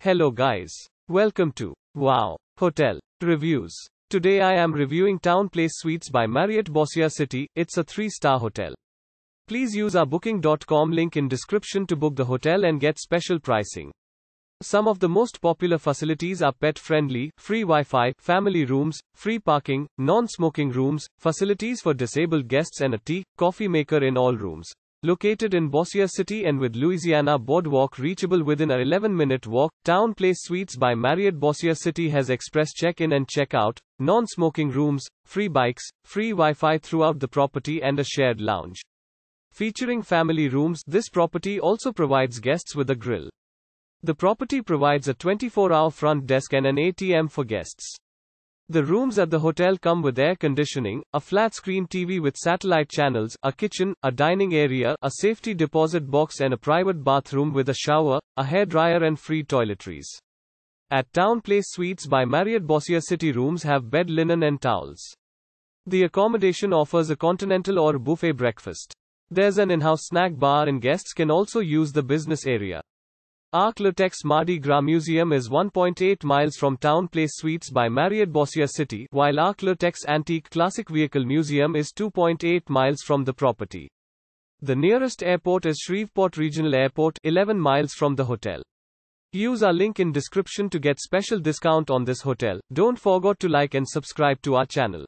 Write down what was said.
Hello guys. Welcome to Wow Hotel Reviews. Today I am reviewing TownePlace Suites by Marriott Bossier City. It's a 3-star hotel. Please use our booking.com link in description to book the hotel and get special pricing. Some of the most popular facilities are pet friendly, free Wi Fi, family rooms, free parking, non smoking rooms, facilities for disabled guests, and a tea, coffee maker in all rooms. Located in Bossier City and with Louisiana Boardwalk reachable within a 11 minute walk, TownePlace Suites by Marriott Bossier City has express check in and check out, non smoking rooms, free bikes, free Wi Fi throughout the property, and a shared lounge. Featuring family rooms, this property also provides guests with a grill. The property provides a 24 hour front desk and an ATM for guests. The rooms at the hotel come with air conditioning, a flat screen TV with satellite channels, a kitchen, a dining area, a safety deposit box, and a private bathroom with a shower, a hair dryer, and free toiletries. At TownePlace Suites by Marriott Bossier City rooms have bed linen and towels. The accommodation offers a continental or buffet breakfast. There's an in house snack bar, and guests can also use the business area. Ark-La-Tex Mardi Gras Museum is 1.8 miles from TownePlace Suites by Marriott Bossier City, while Ark-La-Tex Antique Classic Vehicle Museum is 2.8 miles from the property. The nearest airport is Shreveport Regional Airport, 11 miles from the hotel. Use our link in description to get special discount on this hotel. Don't forget to like and subscribe to our channel.